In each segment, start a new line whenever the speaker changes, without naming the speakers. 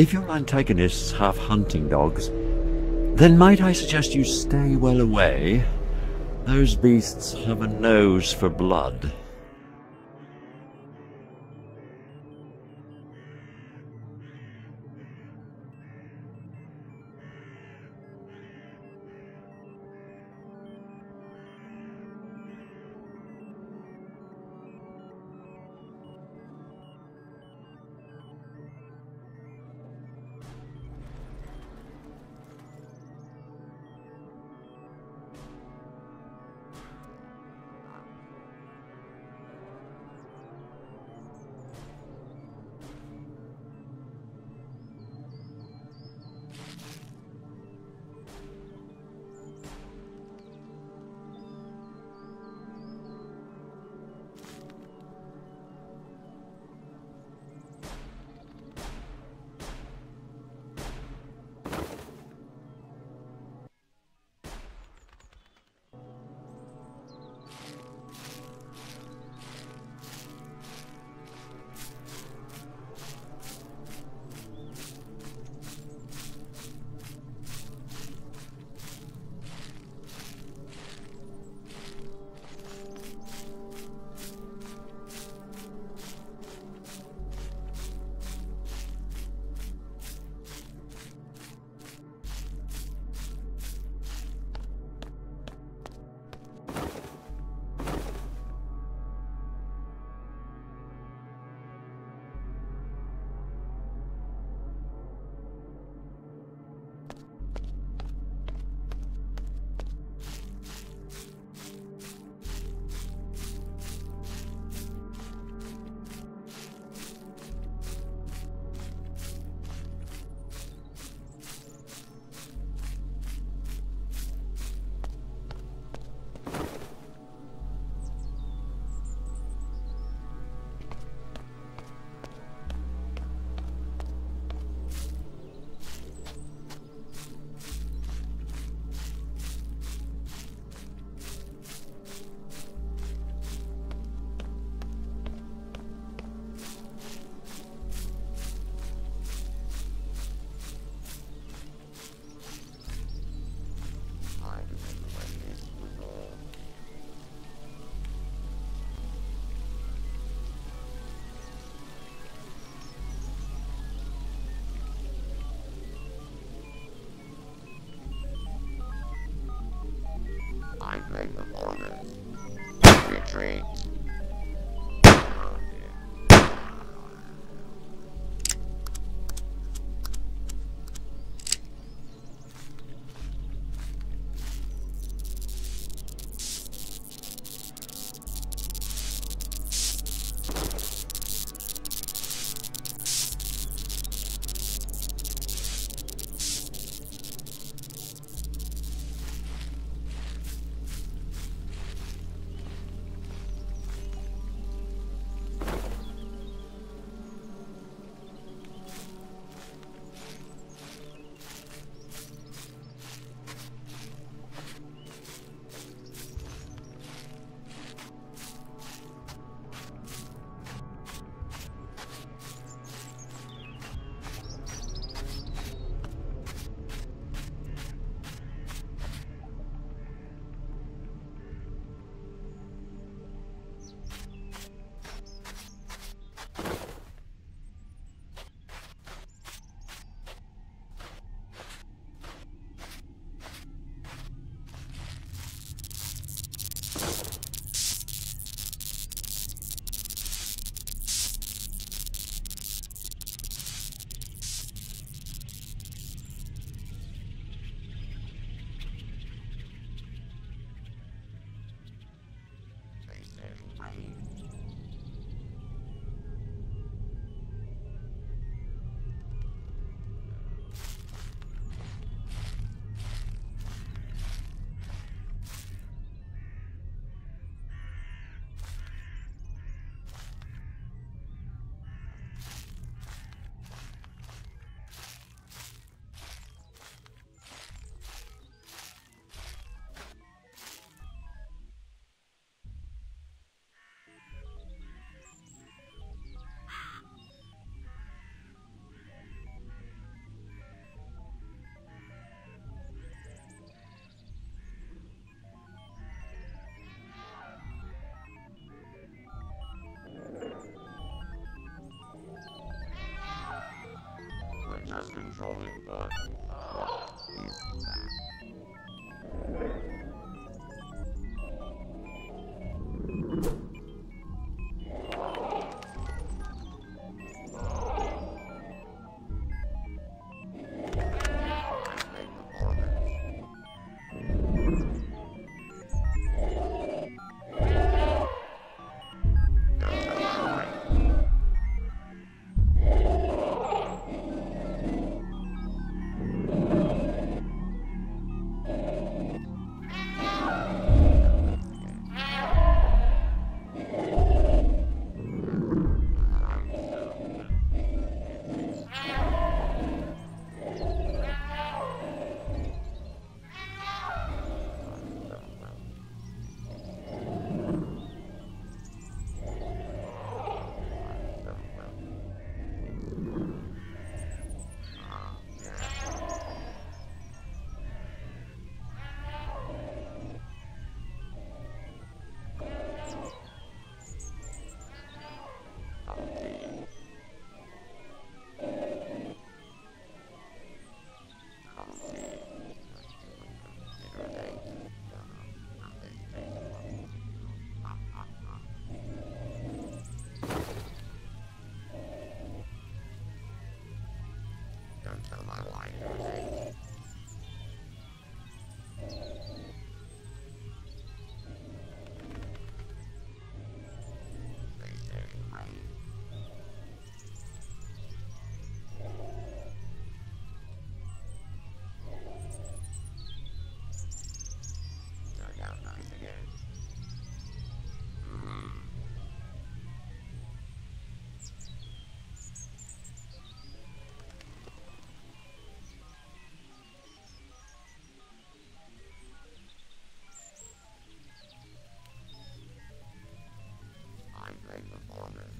If your antagonists have hunting dogs, then might I suggest you stay well away? Those beasts have a nose for blood.
time. Is that? Great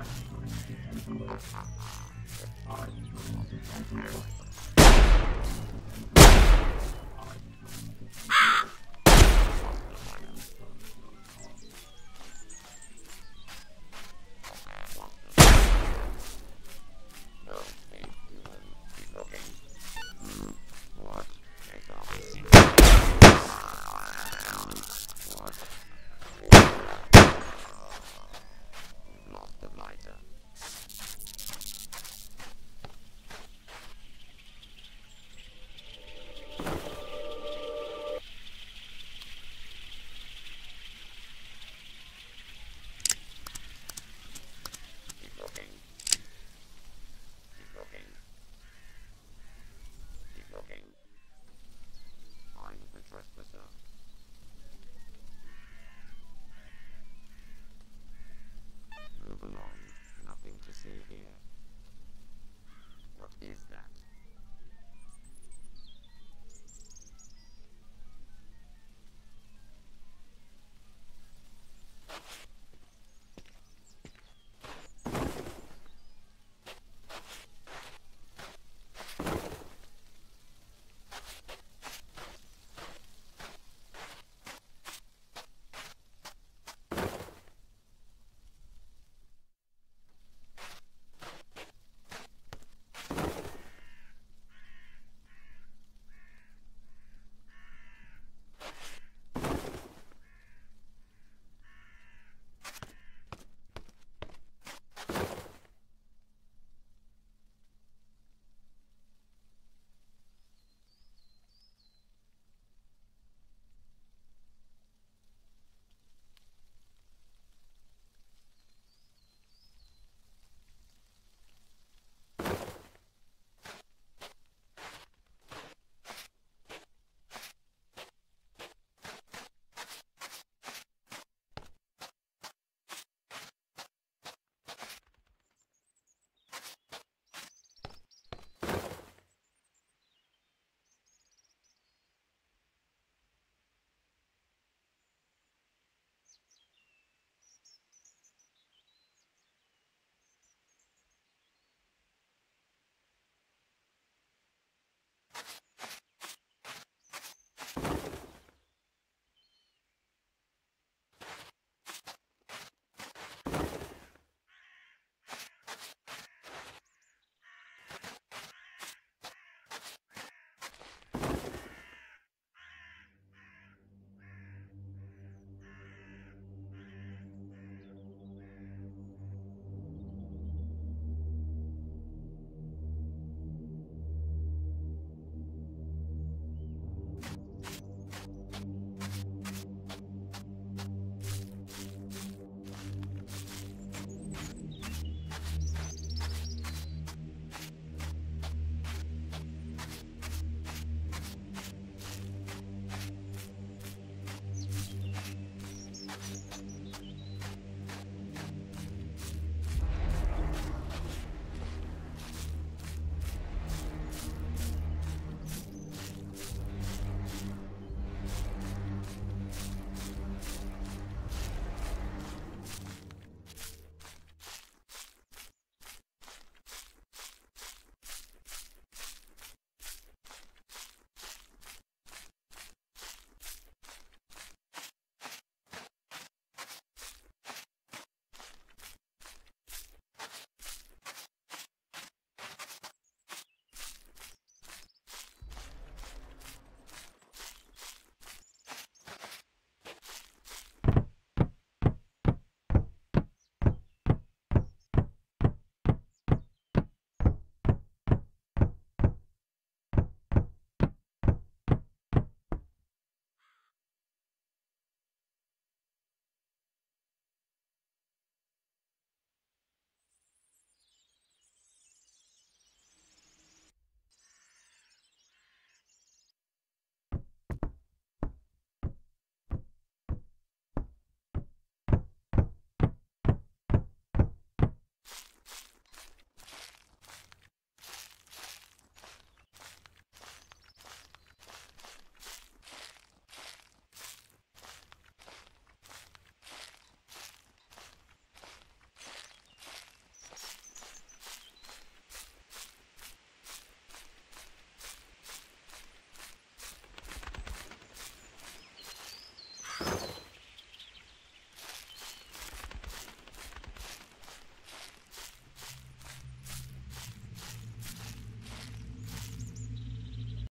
Excellent score.